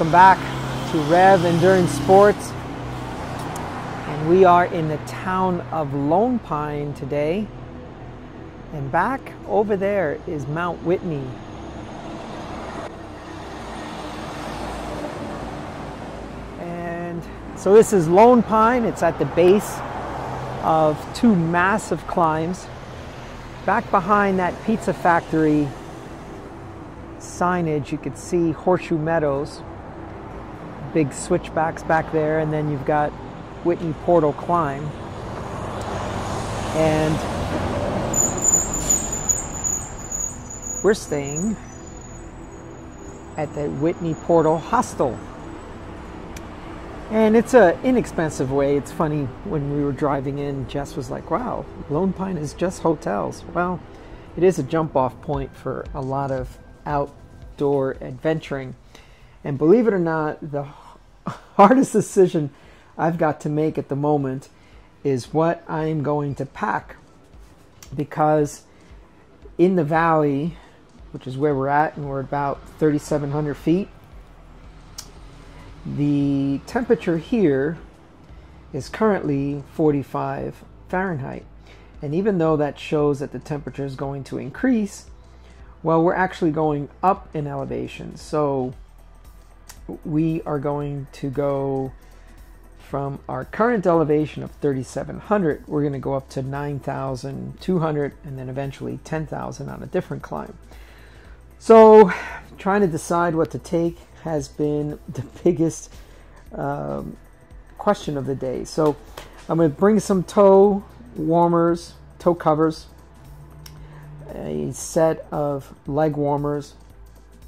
Welcome back to Rev Endurance Sports. And we are in the town of Lone Pine today. And back over there is Mount Whitney. And so this is Lone Pine. It's at the base of two massive climbs. Back behind that pizza factory signage, you could see Horseshoe Meadows, big switchbacks back there, and then you've got Whitney Portal Climb. And we're staying at the Whitney Portal Hostel. And it's an inexpensive way. It's funny when we were driving in, Jess was like, wow, Lone Pine is just hotels. Well, it is a jump off point for a lot of outdoor adventuring. And believe it or not, the hardest decision I've got to make at the moment is what I'm going to pack. Because in the valley, which is where we're at, and we're about 3,700 feet, the temperature here is currently 45 Fahrenheit. And even though that shows that the temperature is going to increase, well, we're actually going up in elevation. So we are going to go from our current elevation of 3,700, we're going to go up to 9,200 and then eventually 10,000 on a different climb. So, trying to decide what to take has been the biggest um, question of the day. So, I'm going to bring some toe warmers, toe covers, a set of leg warmers.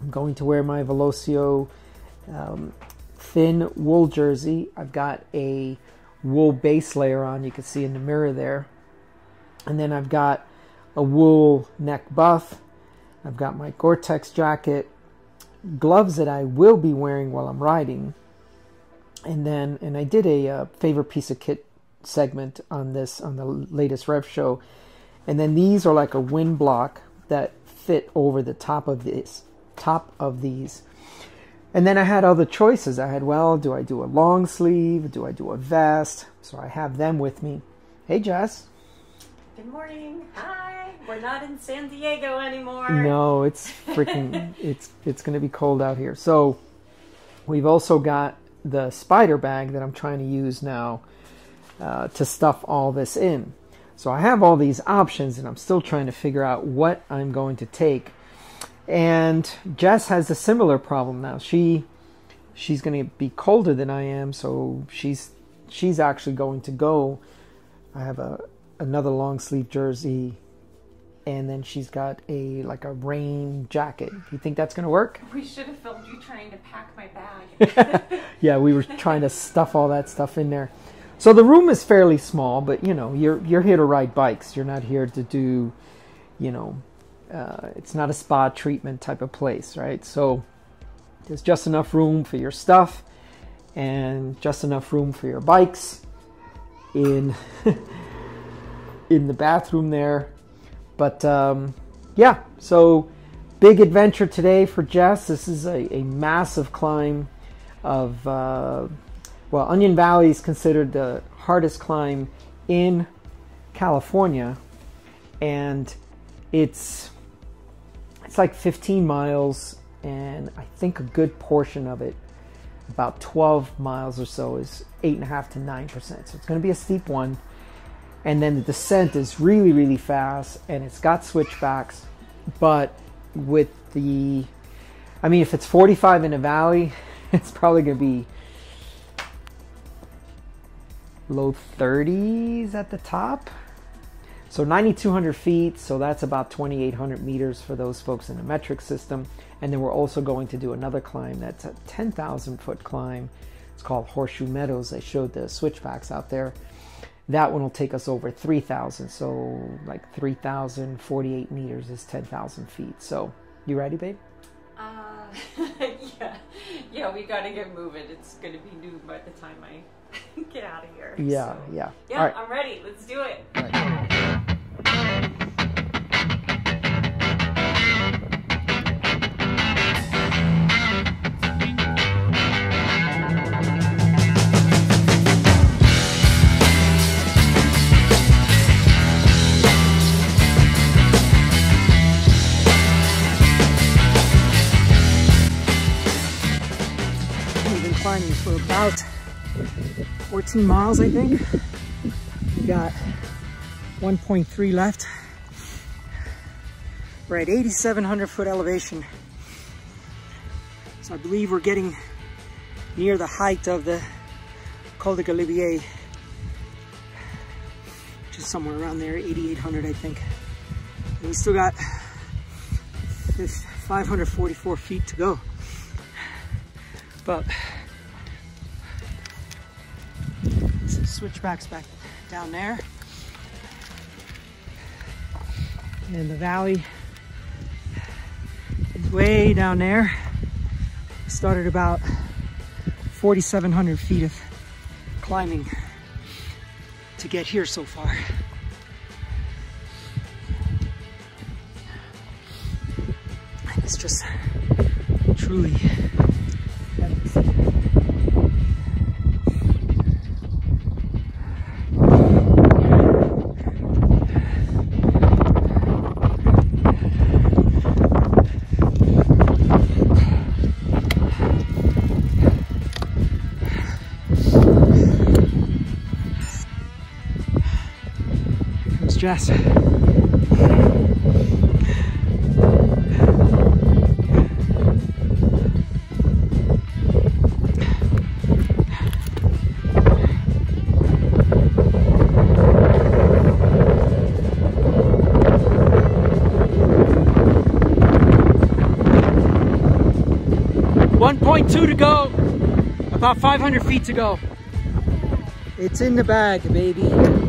I'm going to wear my Velocio um, thin wool jersey. I've got a wool base layer on, you can see in the mirror there. And then I've got a wool neck buff. I've got my Gore Tex jacket, gloves that I will be wearing while I'm riding. And then, and I did a uh, favorite piece of kit segment on this on the latest Rev show. And then these are like a wind block that fit over the top of this, top of these. And then I had other choices. I had, well, do I do a long sleeve? Do I do a vest? So I have them with me. Hey, Jess. Good morning. Hi. We're not in San Diego anymore. No, it's freaking it's it's going to be cold out here. So we've also got the spider bag that I'm trying to use now uh, to stuff all this in. So I have all these options and I'm still trying to figure out what I'm going to take. And Jess has a similar problem now. She she's going to be colder than I am, so she's she's actually going to go I have a another long sleeve jersey and then she's got a like a rain jacket. Do you think that's going to work? We should have filmed you trying to pack my bag. yeah, we were trying to stuff all that stuff in there. So the room is fairly small, but you know, you're you're here to ride bikes. You're not here to do, you know, uh, it's not a spa treatment type of place, right? So there's just enough room for your stuff and just enough room for your bikes in in the bathroom there. But um, yeah, so big adventure today for Jess. This is a, a massive climb of uh, well, Onion Valley is considered the hardest climb in California, and it's it's like 15 miles, and I think a good portion of it, about 12 miles or so, is eight and a half to nine percent. So it's going to be a steep one, and then the descent is really really fast, and it's got switchbacks, but with the, I mean, if it's 45 in a valley, it's probably going to be low 30s at the top. So 9,200 feet, so that's about 2,800 meters for those folks in the metric system. And then we're also going to do another climb that's a 10,000 foot climb. It's called Horseshoe Meadows. I showed the switchbacks out there. That one will take us over 3,000. So like 3,048 meters is 10,000 feet. So you ready, babe? Uh, yeah, yeah. We got to get moving. It's going to be noon by the time I get out of here. Yeah, so. yeah. Yeah, right. I'm ready. Let's do it. 14 miles, I think. We got 1.3 left. We're at 8,700 foot elevation. So I believe we're getting near the height of the Col de Galibier, which is somewhere around there, 8,800, I think. And we still got 544 feet to go. But switchbacks back down there. And the valley is way down there. Started about 4,700 feet of climbing to get here so far. It's just truly Jess. One point two to go, about 500 feet to go. It's in the bag, baby.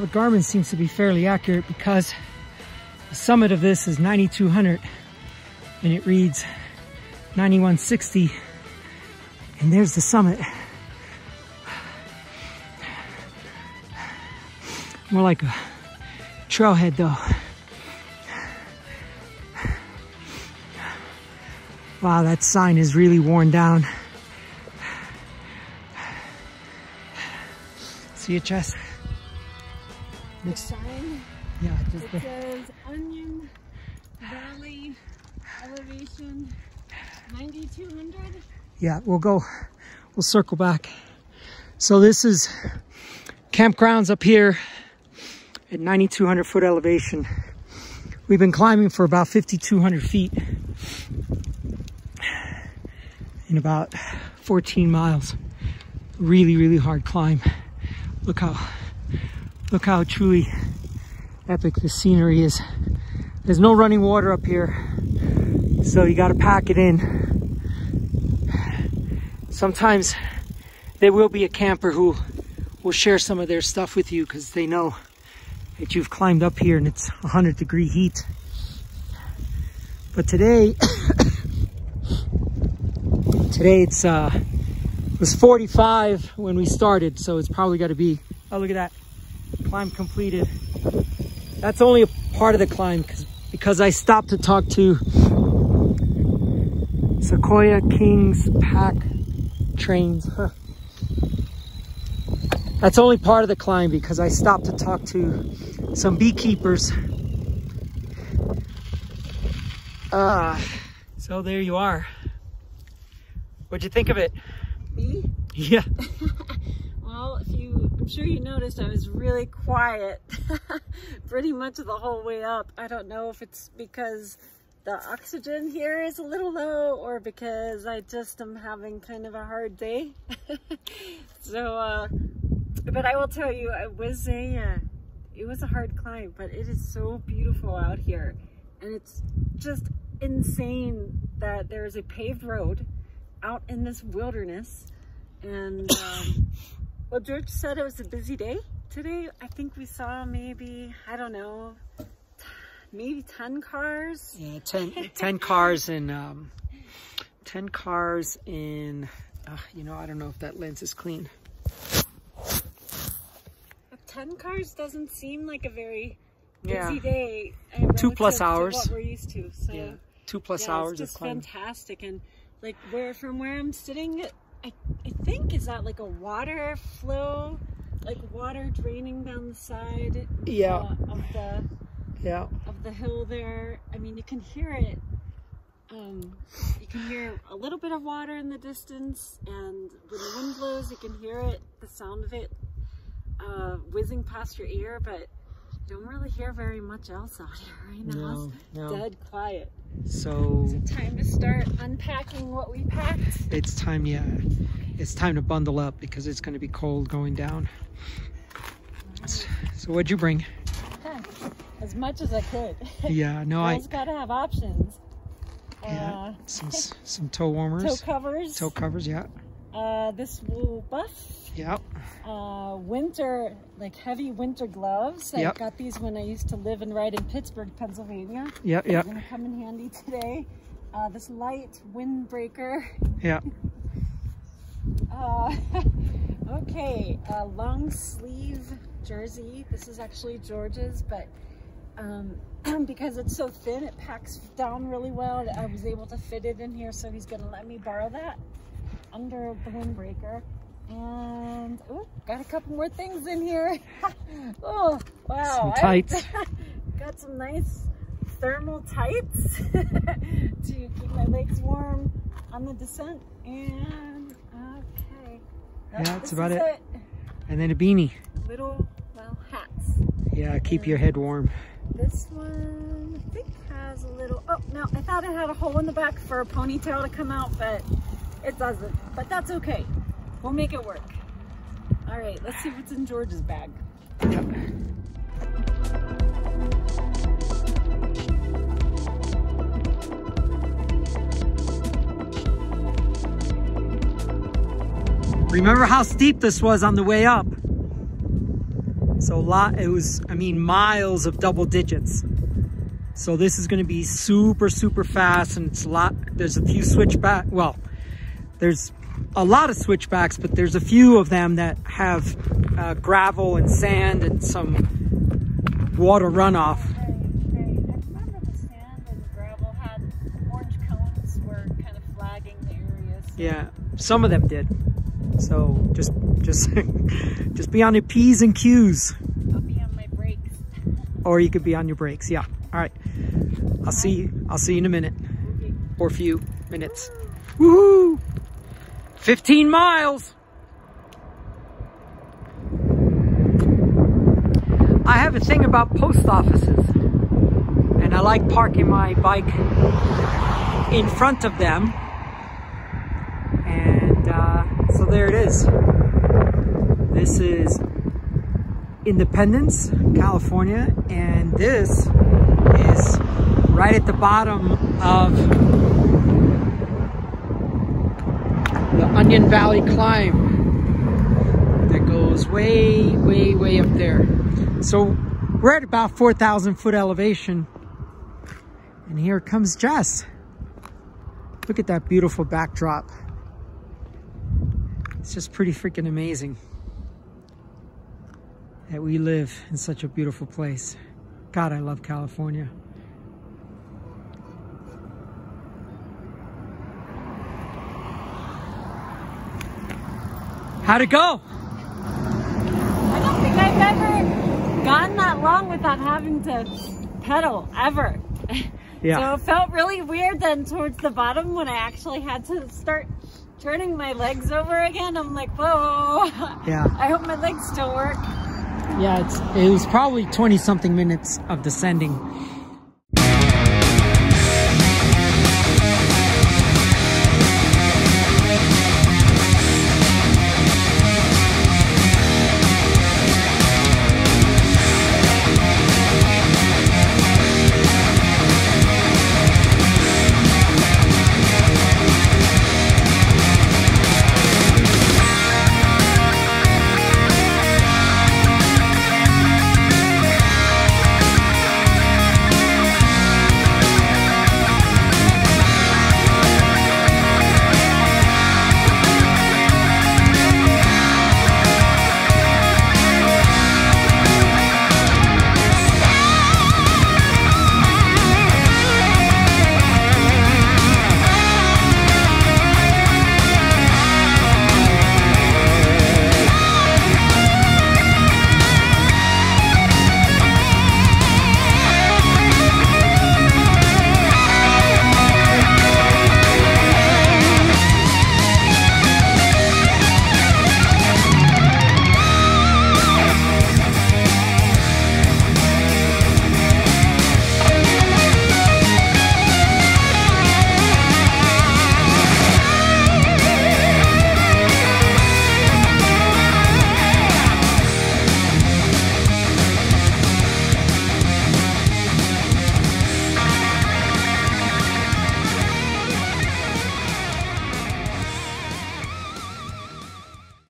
The Garmin seems to be fairly accurate because the summit of this is 9,200 and it reads 9160 and there's the summit. More like a trailhead though. Wow, that sign is really worn down. See it, Jess? The sign? Yeah, just it says Onion Valley elevation 9200. Yeah, we'll go, we'll circle back. So this is campgrounds up here at 9,200 foot elevation. We've been climbing for about 5,200 feet in about 14 miles. Really, really hard climb. Look how Look how truly epic the scenery is. There's no running water up here, so you gotta pack it in. Sometimes there will be a camper who will share some of their stuff with you because they know that you've climbed up here and it's 100 degree heat. But today, today it's uh, it was 45 when we started, so it's probably got to be. Oh, look at that! Climb completed. That's only a part of the climb because because I stopped to talk to Sequoia Kings pack trains. Huh. That's only part of the climb because I stopped to talk to some beekeepers. Uh, so there you are. What'd you think of it? Me? Yeah. I'm sure you noticed I was really quiet pretty much the whole way up. I don't know if it's because the oxygen here is a little low or because I just am having kind of a hard day. so, uh, but I will tell you, it was a, uh, it was a hard climb, but it is so beautiful out here. And it's just insane that there is a paved road out in this wilderness. And, um, well, George said it was a busy day today. I think we saw maybe, I don't know, maybe 10 cars. Yeah, 10, 10 cars in, um, 10 cars in, uh, you know, I don't know if that lens is clean. 10 cars doesn't seem like a very busy Yeah. day. uh, Two plus hours. what we're used to. So, Yeah, two plus yeah, hours it's just fantastic. And like where, from where I'm sitting, I, I think, is that like a water flow? Like water draining down the side Yeah. uh, of the Yeah. of the hill there. I mean, you can hear it. Um, you can hear a little bit of water in the distance, and when the wind blows, you can hear it, the sound of it uh, whizzing past your ear, but don't really hear very much else out here right now. No, It's no. dead quiet. So Time to start unpacking what we packed. it's time, yeah, it's time to bundle up because it's going to be cold going down. So what'd you bring? As much as I could. Yeah, no, I Girls gotta have options. yeah, Uh, some some toe warmers. toe covers. toe covers. Yeah, uh, this wool buff. Yep. uh, winter, like heavy winter gloves. I Yep. got these when I used to live and ride in Pittsburgh, Pennsylvania. Yep, yep. They're gonna come in handy today. Uh, this light windbreaker. yeah. Uh, okay, a long sleeve jersey. This is actually George's, but um, because it's so thin, it packs down really well. I was able to fit it in here, so he's gonna let me borrow that under the windbreaker. And ooh, got a couple more things in here. oh wow! Some tights. got some nice thermal tights to keep my legs warm on the descent. And okay, Yeah, that's about is it. And then a beanie. Little well hats. Yeah, keep your head warm. This one I think has a little. Oh no, I thought it had a hole in the back for a ponytail to come out, but it doesn't. But that's okay. We'll make it work. All right, let's see what's in George's bag. Remember how steep this was on the way up? So a lot, it was, I mean, miles of double digits. So this is gonna be super, super fast and it's a lot, there's a few switchback, well, there's a lot of switchbacks, but there's a few of them that have uh, gravel and sand and some water runoff. Right, right. I remember the sand and gravel had orange cones were kind of flagging the areas. Yeah, some of them did. So just, just, just be on your P's and Q's, I'll be on my brakes. or you could be on your brakes. Yeah. All right. I'll see you. I'll see you in a minute Okay. or a few minutes. Woohoo! 15 miles. I have a thing about post offices, and I like parking my bike in front of them. And uh, so there it is. This is Independence, California, and this is right at the bottom of Onion Valley climb that goes way, way, way up there. So we're at about 4,000 foot elevation. And here comes Jess. Look at that beautiful backdrop. It's just pretty freaking amazing that we live in such a beautiful place. God, I love California. How'd it go? I don't think I've ever gone that long without having to pedal ever. Yeah. So it felt really weird then towards the bottom when I actually had to start turning my legs over again. I'm like, whoa. Yeah. I hope my legs still work. Yeah, it's, it was probably 20 something minutes of descending